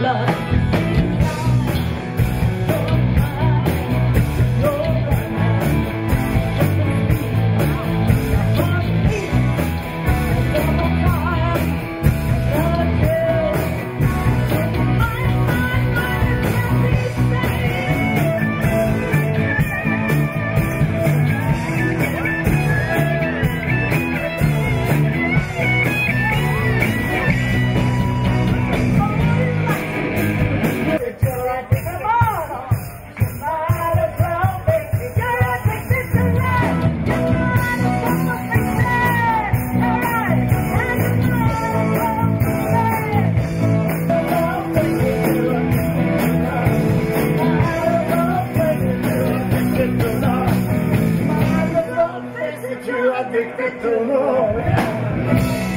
love. Lord.